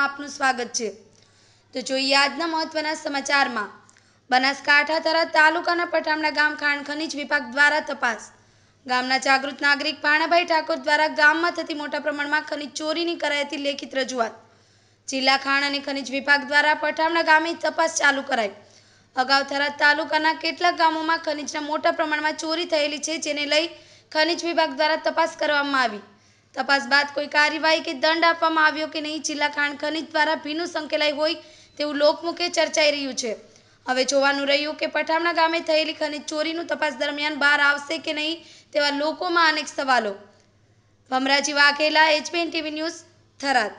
આપનું સ્વાગત છે. તો જોઈએ આજના મહત્વના સમાચારમાં. બનાસકાંઠા થરાદ તાલુકાના પઠામણા ગામ ખાણ ખનીજ વિભાગ દ્વારા તપાસ. ગામના જાગૃત નાગરિક ભાણાભાઈ ઠાકોર દ્વારા ગામમાં થતી મોટા પ્રમાણમાં ખનીજ ચોરીની કરાઈ હતી લેખિત રજૂઆત. જિલ્લા ખાણ અને ખનીજ વિભાગ દ્વારા પઠામણા ગામે તપાસ ચાલુ કરાઈ. અગાઉ થરાદ તાલુકાના કેટલાક ગામોમાં ખનીજના મોટા પ્રમાણમાં ચોરી થયેલી છે, જેને લઈ ખનીજ વિભાગ દ્વારા તપાસ કરવામાં આવી. તપાસ બાદ કોઈ કાર્યવાહી કે દંડ આપવામાં આવ્યો કે નહીં, જિલ્લા ખાણ ખનિજ દ્વારા ભીનું સંકેલાઈ હોય તેવું લોકમુખે ચર્ચાઈ રહ્યું છે. હવે જોવાનું રહ્યું કે પઠામણા ગામે થયેલી ખનિજ ચોરીનું તપાસ દરમિયાન બહાર આવશે કે નહીં તેવા લોકોમાં અનેક સવાલો. Bhamraji Vaghela, HBN TV news, Tharad.